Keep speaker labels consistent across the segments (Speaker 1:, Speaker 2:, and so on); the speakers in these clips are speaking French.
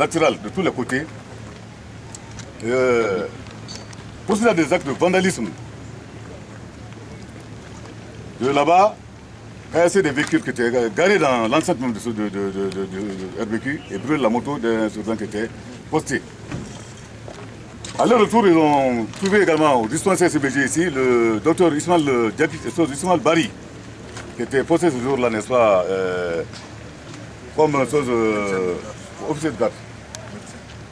Speaker 1: latérales de tous les côtés. Euh, des actes de vandalisme. De là-bas, casser des véhicules qui étaient garés dans l'enceinte même de, de, de, de, RBQ et brûler la moto d'un soldats qui était posté. À leur retour, ils ont trouvé également au dispensaire CBG ici le docteur Ismail, Ismail Bari, qui était posté ce jour-là, n'est-ce pas, euh, comme chose, euh, officier de garde,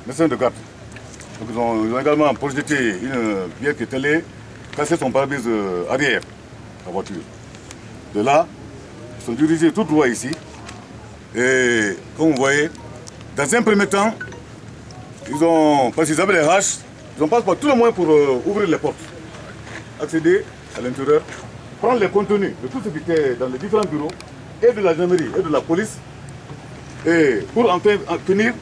Speaker 1: Donc ils ont, également projeté une bière qui était allée casser son pare-brise euh, arrière, la voiture. De là, ils sont dirigés tout droit ici. Et comme vous voyez, dans un premier temps, ils ont, parce qu'ils avaient les haches, ils ont passé par tout le moyen pour euh, ouvrir les portes, accéder à l'intérieur, prendre les contenus de tout ce qui était dans les différents bureaux, et de la gendarmerie et de la police. Et pour en finir,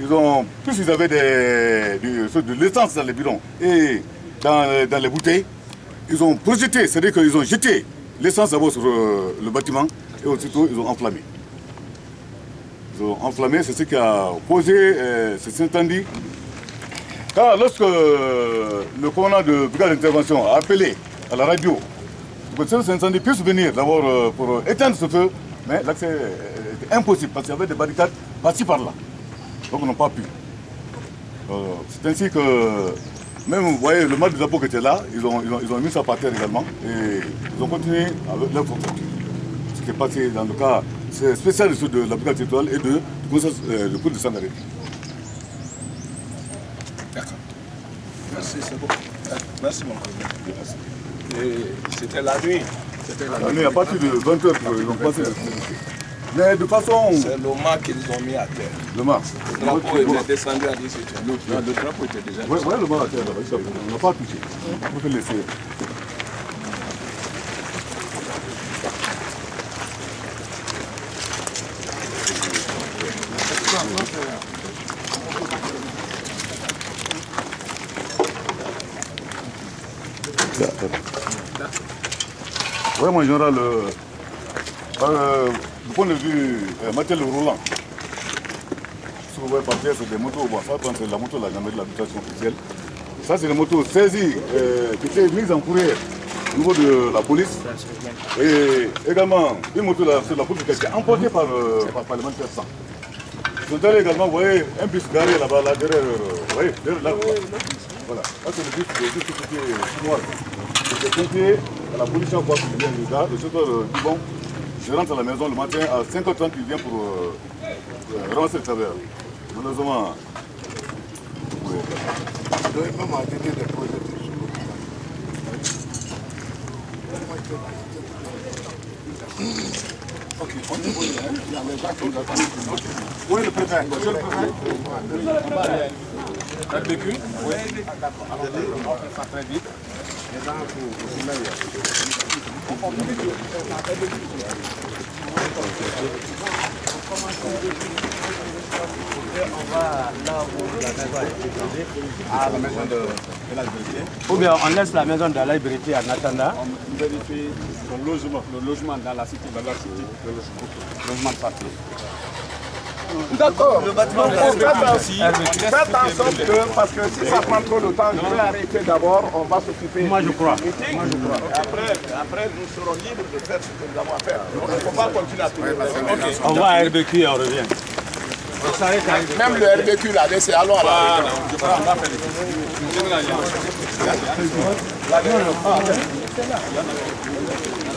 Speaker 1: ils ont, plus ils avaient de, de l'essence dans les bidons et dans, dans, les bouteilles, ils ont projeté, c'est-à-dire qu'ils ont jeté l'essence d'abord sur euh, le bâtiment et aussitôt ils ont enflammé. Ils ont enflammé, c'est ce qui a posé euh, cet incendie. Car lorsque euh, le commandant de brigade d'intervention a appelé à la radio pour que cet incendie puisse venir d'abord euh, pour éteindre ce feu, mais l'accès était impossible parce qu'il y avait des barricades par-ci par-là. Donc ils n'ont pas pu. Euh, c'est ainsi que, même vous voyez, le mal de drapeau qui était là, ils ont, ils, ont, ils ont, mis ça par terre également et ils ont continué avec leur fonction. Ce qui est passé dans le cas spécial de la brigade étoile et de, du euh, de cours de Sangaré.
Speaker 2: D'accord. Merci, c'est bon. Merci mon collègue. C'était la nuit.
Speaker 1: C'était la, la nuit. à partir de 20h, ils ont passé. Mais de façon.
Speaker 2: C'est le mât qu'ils ont mis à terre.
Speaker 1: Le mât.
Speaker 2: Le drapeau était descendu à 17 Non, le drapeau était déjà
Speaker 1: Oui, ouais, le mât à terre là-bas. On n'a pas touché. On peut laisser. Oui, mon général, euh, euh, du point de vue euh, matériel roulant, si vous voyez partir, c'est des motos, bon, ça c'est la moto, la jamais de l'habitation officielle. Ça, c'est des motos saisies, euh, qui étaient mises en courrier au niveau de la police. Et également, une moto de la, la police qui a été emportée par, euh, par parlementaire 100. Ils sont allés également, vous voyez, un bus garé là-bas, là, derrière, vous voyez, derrière là. Voilà, ça c'est le bus de sécurité chinoise. C'était confié à la police en quoi il vient du gars, le du bon. Je rentre à la maison le matin à 5h30, il vient pour euh, euh, ramasser le salaire. Malheureusement, oui.
Speaker 2: Ok, on.
Speaker 1: Oui, le préfet.
Speaker 2: Le préfet. RBQ Oui. Alors, vite. Les À la maison de, la vérité.
Speaker 3: Ou bien on laisse la maison de la vérité en attendant.
Speaker 2: On vérifie le logement, le logement dans la cité, dans la cité, le logement de papier. D'accord. Le bâtiment Faites en sorte que, parce que si ça prend trop de temps, je vais arrêter d'abord, on va s'occuper
Speaker 3: Moi je crois.
Speaker 2: Moi je crois. Après, après, nous serons libres de faire ce que nous avons à faire. Il ne faut pas continuer à tourner. Okay.
Speaker 3: On va à RBQ et on revient.
Speaker 2: Même le RBQ là, c'est allons à la
Speaker 4: Voilà, je va faire les